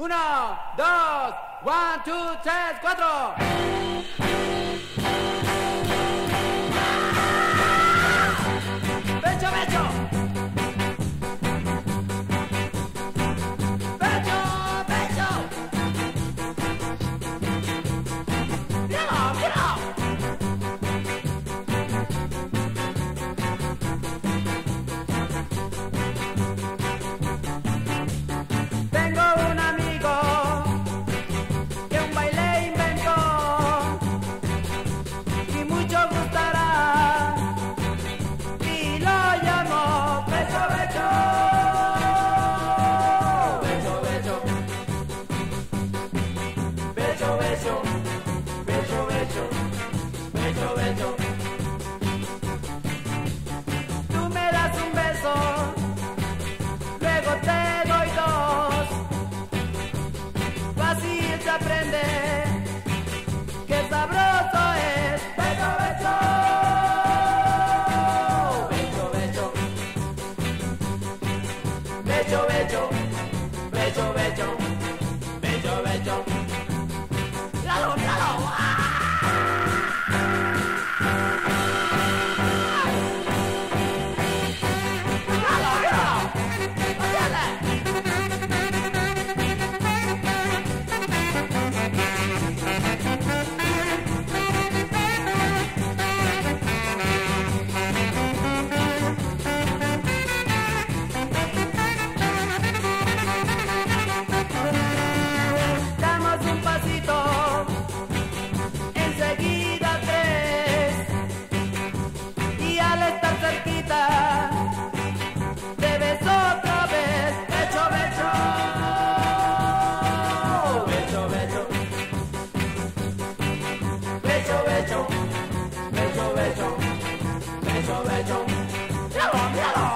Uno, dos, one, two, tres, cuatro. aprende. Qué sabroso es. Beso, beso. Beso, beso. Beso, beso. Beso, beso. Beso, beso. La Bello, bello, bello, bello, bello, bello.